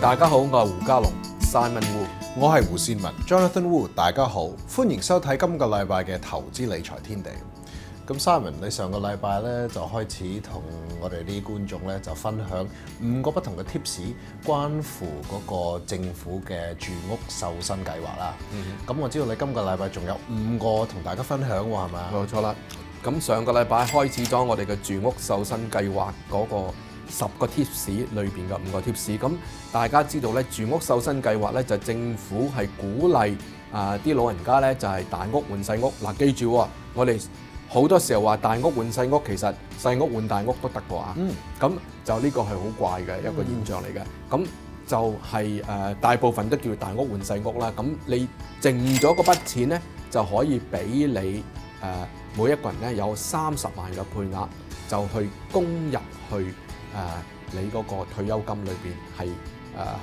大家好，我係胡家龍 Simon Wu。我係胡善文 Jonathan Wu，大家好，歡迎收睇今個禮拜嘅投資理財天地。咁 Simon，你上個禮拜咧就開始同我哋啲觀眾咧就分享五個不同嘅 tips，關乎嗰個政府嘅住屋瘦身計劃啦。咁、我知道你今個禮拜仲有五個同大家分享喎，係咪啊？冇錯啦。咁上個禮拜開始咗我哋嘅住屋瘦身計劃嗰個十個 tips 裏邊嘅五個 tips。咁大家知道咧，住屋瘦身計劃咧就政府係鼓勵啊啲老人家咧就係大屋換細屋。嗱、記住喎，我哋好多時候話大屋換細屋，其實細屋換大屋都得㗎啊。嗯咁就呢個係好怪嘅一個現象嚟嘅。咁、就係、誒、大部分都叫大屋換細屋啦。咁你剩咗嗰筆錢咧，就可以俾你誒、每一個人咧有三十萬嘅配額，就去供入去誒、你嗰個退休金裏邊係誒，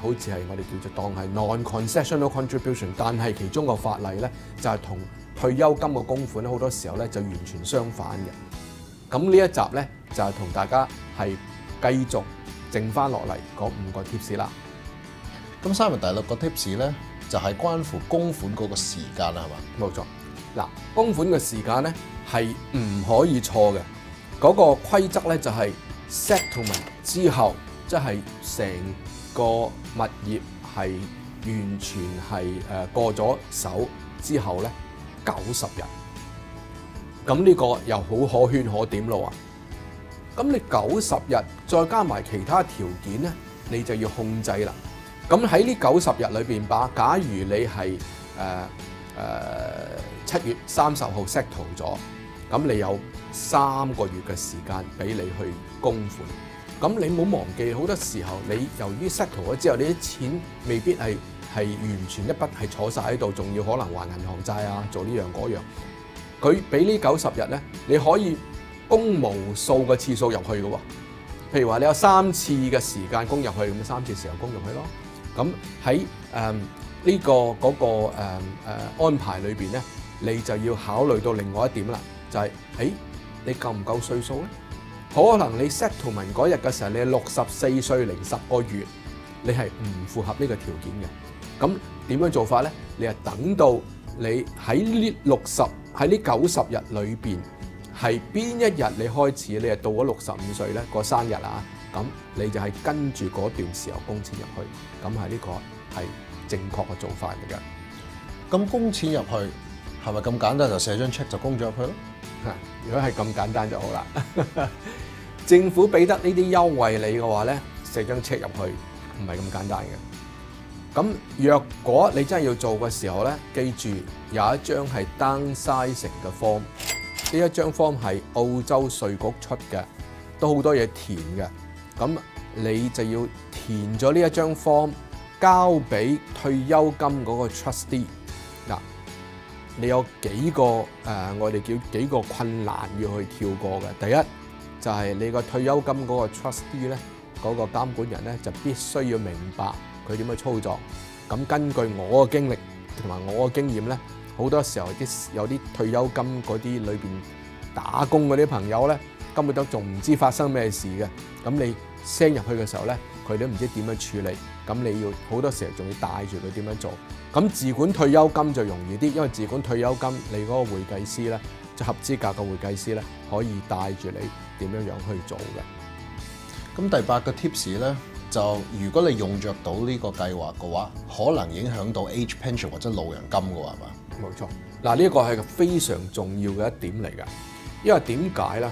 好似係我哋叫做當係 non-concessional contribution，但係其中個法例咧就係、同退休金嘅供款咧好多時候咧就完全相反嘅。咁呢一集咧就係、同大家係繼續剩翻落嚟嗰五個 tips 啦。咁 Simon 第六個 tips 咧就係、關乎供款嗰個時間啦，係嘛？冇錯，嗱，供款嘅時間咧係唔可以錯嘅。嗰、個規則咧就係 set to 埋之後，即係成個物業係完全係誒過咗手之後咧九十日。咁呢個又好可圈可點咯喎！咁你九十日再加埋其他條件咧，你就要控制啦。咁喺呢九十日裏邊吧，假如你係誒誒七月三十號 settle 咗，咁你有三個月嘅時間俾你去供款。咁你唔好忘記，好多時候你由於 settle 咗之後，你啲錢未必係係完全一筆係坐晒喺度，仲要可能還銀行債啊，做呢樣嗰樣。佢俾呢九十日咧，你可以供無數個次數入去嘅喎。譬如話你有三次嘅時間供入去，咁三次時候供入去咯。咁喺誒呢個嗰、個誒、呃安排裏邊咧，你就要考慮到另外一點啦，就係、誒你夠唔夠歲數咧？可能你 settlement 嗰日嘅時候，你係六十四歲零十個月，你係唔符合呢個條件嘅。咁點樣做法咧？你係等到你喺呢六十喺呢九十日裏邊係邊一日你開始，你係到咗六十五歲咧個生日啊，咁你就係跟住嗰段時候供錢入去，咁係呢個係正確嘅做法嚟嘅。咁供錢入去係咪咁簡單就寫張 check 就供咗入去咯？如果係咁簡單就好啦。政府俾得呢啲優惠你嘅話咧，寫張 check 入去唔係咁簡單嘅。咁若果你真係要做嘅時候咧，記住有一張係 downsizing 嘅 form，呢一張 form 係澳洲稅局出嘅，都好多嘢填嘅。咁你就要填咗呢一張 form，交俾退休金嗰個 trustee。你有幾個誒、我哋叫幾個困難要去跳過嘅。第一就係、你個退休金嗰個 trustee 咧，嗰、個監管人咧就必須要明白佢點樣操作。咁根據我嘅經歷同埋我嘅經驗咧，好多時候啲有啲退休金嗰啲裏邊打工嗰啲朋友咧，根本都仲唔知發生咩事嘅。咁你 send 入去嘅時候咧，佢都唔知點樣處理。咁你要好多時候仲要帶住佢點樣做。咁自管退休金就容易啲，因為自管退休金你嗰個會計師咧，就合資格嘅會計師咧，可以帶住你點樣樣去做嘅。咁第八個 tips 咧，就如果你用着到呢個計劃嘅話，可能影響到 age pension 或者老人金嘅喎，係嘛？冇錯，嗱呢個係個非常重要嘅一點嚟㗎，因為點解咧？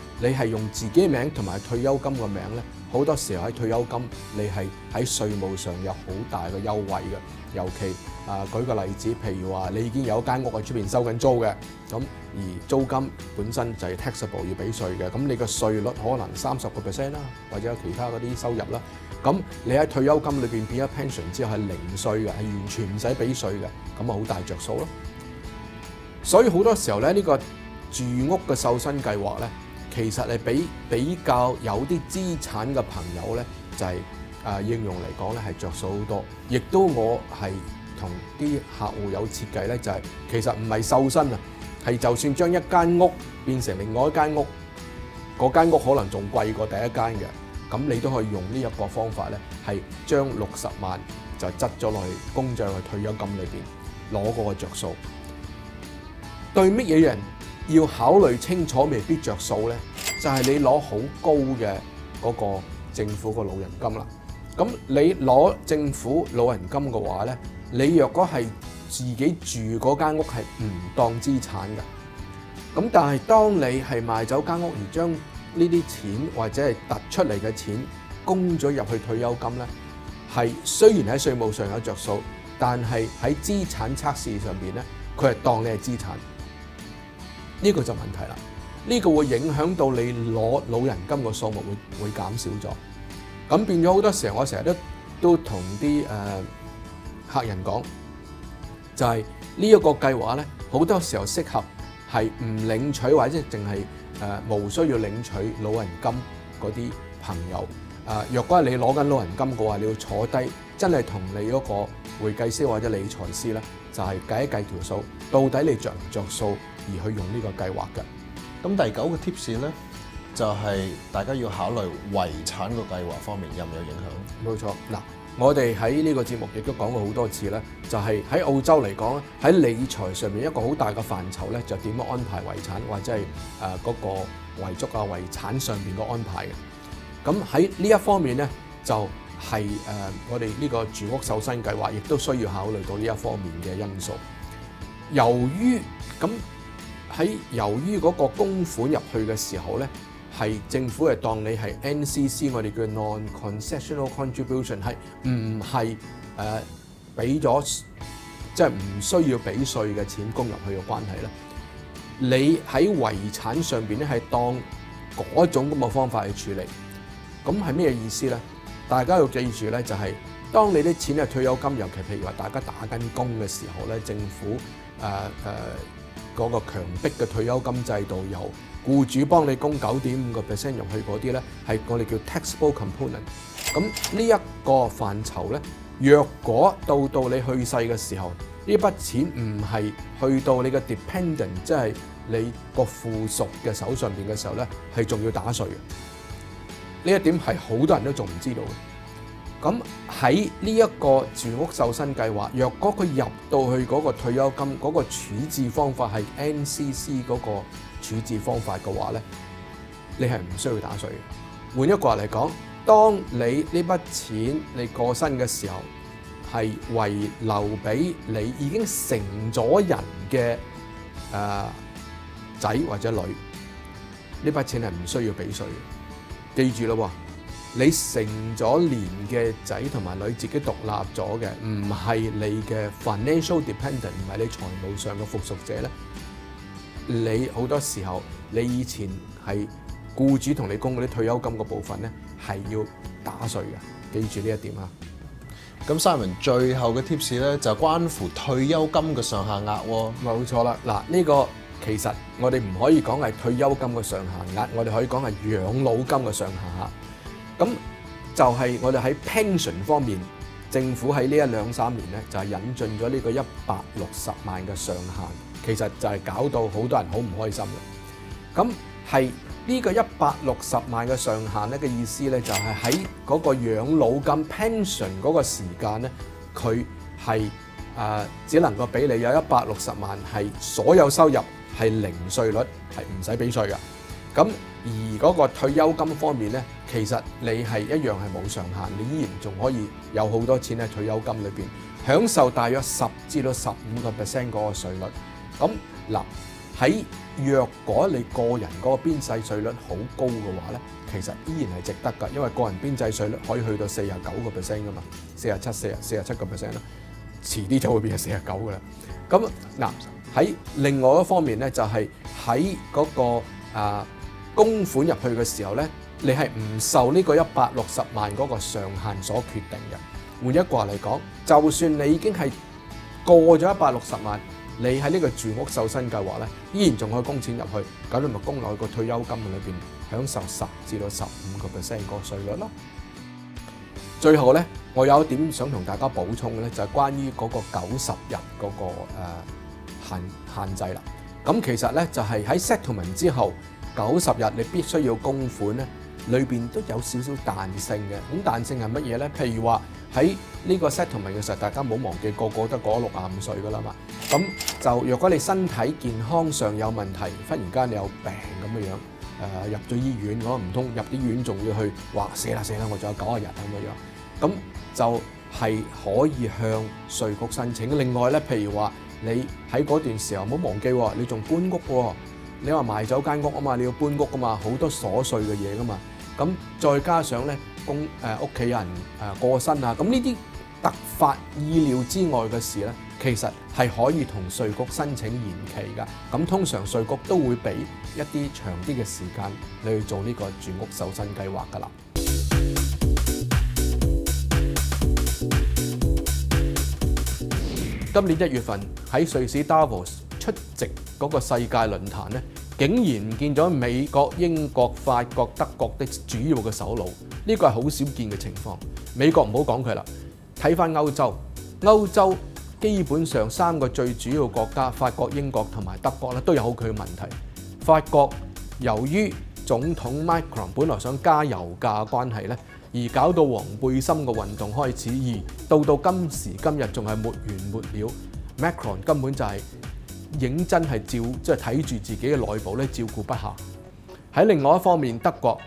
你係用自己名同埋退休金個名咧，好多時候喺退休金你係喺稅務上有好大嘅優惠嘅。尤其啊，舉個例子，譬如話你已經有一間屋喺出邊收緊租嘅，咁而租金本身就係 taxable 要俾稅嘅，咁你個稅率可能三十個 percent 啦，或者有其他嗰啲收入啦，咁你喺退休金裏邊變咗 pension 之後係零稅嘅，係完全唔使俾稅嘅，咁啊好大着數咯。所以好多時候咧，呢、個住屋嘅瘦身計劃咧，其實係比比較有啲資產嘅朋友咧，就係、誒應用嚟講咧係着數好多，亦都我係同啲客戶有設計咧，就係、其實唔係瘦身啊，係就算將一間屋變成另外一間屋，嗰間屋可能仲貴過第一間嘅，咁你都可以用呢一個方法咧，係將六十萬就執咗落去公帳嘅退休金裏邊攞嗰個着數。對乜嘢人要考慮清楚未必着數咧？就係、你攞好高嘅嗰個政府個老人金啦。咁你攞政府老人金嘅話咧，你若果係自己住嗰間屋係唔當資產嘅。咁但係當你係賣走間屋而將呢啲錢或者係突出嚟嘅錢供咗入去退休金咧，係雖然喺稅務上有着數，但係喺資產測試上邊咧，佢係當你係資產。呢個就問題啦。呢、個會影響到你攞老人金個數目會會減少咗。咁變咗好多時候，我成日都都同啲誒客人講，就係呢一個計劃咧，好多時候適合係唔領取或者淨係誒無需要領取老人金嗰啲朋友。誒、若果係你攞緊老人金嘅話，你要坐低真係同你嗰個會計師或者理財師咧，就係、計一計條數，到底你着唔着數而去用呢個計劃嘅。咁第九個 tips 咧，就係、大家要考慮遺產個計劃方面有唔有影響？冇錯，嗱，我哋喺呢個節目亦都講過好多次咧，就係、喺澳洲嚟講咧，喺理財上面一個好大嘅範疇咧，就點樣安排遺產或者係誒嗰個遺囑啊遺產上邊嘅安排嘅。咁喺呢一方面咧，就係、誒、我哋呢個住屋瘦身計劃，亦都需要考慮到呢一方面嘅因素。由於咁喺由於嗰個供款入去嘅時候咧，係政府係當你係 NCC，我哋叫 non-concessional contribution，係唔係誒俾咗即係唔需要俾稅嘅錢供入去嘅關係咧？你喺遺產上邊咧係當嗰種咁嘅方法去處理，咁係咩意思咧？大家要記住咧，就係、當你啲錢係退休金，尤其譬如話大家打緊工嘅時候咧，政府誒誒嗰個強迫嘅退休金制度，由僱主幫你供九點五個 percent 入去嗰啲咧，係我哋叫 taxable component。咁呢一個範疇咧，若果到到你去世嘅時候，呢筆錢唔係去到你嘅 dependent，即係你個附屬嘅手上邊嘅時候咧，係仲要打稅嘅。呢一點係好多人都仲唔知道嘅。咁喺呢一個住屋瘦身計劃，若果佢入到去嗰個退休金嗰、個處置方法係 NCC 嗰個處置方法嘅話咧，你係唔需要打稅嘅。換一個嚟講，當你呢筆錢你過身嘅時候，係遺留俾你已經成咗人嘅誒仔或者女，呢筆錢係唔需要俾稅嘅。記住咯喎。你成咗年嘅仔同埋女自己獨立咗嘅，唔係你嘅 financial dependent，唔係你財務上嘅附屬者咧。你好多時候，你以前係僱主同你供嗰啲退休金嘅部分咧，係要打稅嘅。記住呢一點啊！咁 Simon 最後嘅 tips 咧就關乎退休金嘅上限額喎。冇錯啦，嗱呢個其實我哋唔可以講係退休金嘅上限額，我哋可以講係養老金嘅上限額。咁就係我哋喺 pension 方面，政府喺呢一兩三年咧，就係引進咗呢個一百六十萬嘅上限，其實就係搞到好多人好唔開心嘅。咁係呢個一百六十萬嘅上限咧嘅意思咧，就係喺嗰個養老金 pension 嗰個時間咧，佢係誒只能夠俾你有一百六十萬係所有收入係零稅率，係唔使俾稅嘅。咁而嗰個退休金方面咧，其實你係一樣係冇上限，你依然仲可以有好多錢喺退休金裏邊享受大約十至到十五個 percent 嗰個稅率。咁嗱喺若果你個人嗰個邊際稅率好高嘅話咧，其實依然係值得㗎，因為個人邊際稅率可以去到四十九個 percent 㗎嘛，四十七、四十四十七個 percent 啦，遲啲就會變成四十九㗎啦。咁嗱喺另外一方面咧，就係喺嗰個啊。供款入去嘅時候咧，你係唔受呢個一百六十萬嗰個上限所決定嘅。換一個話嚟講，就算你已經係過咗一百六十萬，你喺呢個住屋瘦身計劃咧，依然仲可以供錢入去，咁你咪供落去個退休金裏邊享受十至到十五個 percent 個稅率咯。最後咧，我有一點想同大家補充嘅咧，就係、關於嗰個九十日嗰、個、限限制啦。咁其實咧就係、喺 settlement 之後九十日，你必須要供款咧，裏邊都有少少彈性嘅。咁彈性係乜嘢咧？譬如話喺呢個 settlement 嘅時候，大家唔好忘記個個都過咗六十五歲噶啦嘛。咁就若果你身體健康上有問題，忽然間你有病咁嘅樣。誒、入咗醫院，我唔通入啲院仲要去話死啦死啦，我仲有九十日咁嘅樣，咁就係可以向稅局申請。另外咧，譬如話你喺嗰段時候唔好忘記喎，你仲搬屋喎，你話賣走間屋啊嘛，你要搬屋噶嘛，好多瑣碎嘅嘢噶嘛，咁再加上咧公誒屋企人誒過身啊，咁呢啲突發意料之外嘅事咧。其實係可以同稅局申請延期㗎，咁通常稅局都會俾一啲長啲嘅時間你去做呢個住屋瘦身計劃㗎啦。今年一月份喺瑞士 Davos 出席嗰個世界論壇咧，竟然唔見咗美國、英國、法國、德國的主要嘅首腦，呢個係好少見嘅情況。美國唔好講佢啦，睇翻歐洲，歐洲。基本上三個最主要國家，法國、英國同埋德國咧，都有佢嘅問題。法國由於總統 Macron 本來想加油價嘅關係咧，而搞到黃背心嘅運動開始，而到到今時今日仲係沒完沒了。Macron 根本就係認真係照即係睇住自己嘅內部咧照顧不下。喺另外一方面，德國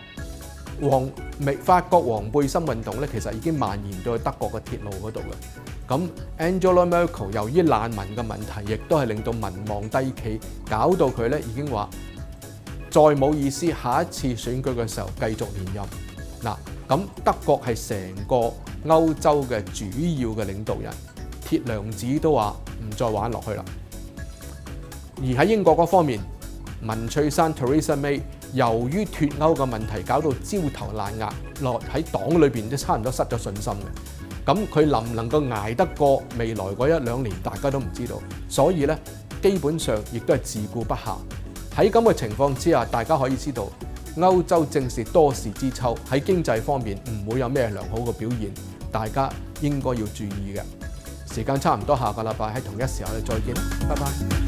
黃美法國黃背心運動咧，其實已經蔓延到去德國嘅鐵路嗰度嘅。咁 Angela Merkel 由於難民嘅問題，亦都係令到民望低企，搞到佢咧已經話再冇意思，下一次選舉嘅時候繼續連任。嗱，咁德國係成個歐洲嘅主要嘅領導人，鐵娘子都話唔再玩落去啦。而喺英國嗰方面，文翠珊 Theresa May 由於脱歐嘅問題，搞到焦頭爛額，落喺黨裏邊都差唔多失咗信心嘅。咁佢能唔能夠捱得過未來嗰一兩年，大家都唔知道。所以咧，基本上亦都係自顧不暇。喺咁嘅情況之下，大家可以知道歐洲正是多事之秋，喺經濟方面唔會有咩良好嘅表現，大家應該要注意嘅。時間差唔多，下個禮拜喺同一時候再見，拜拜。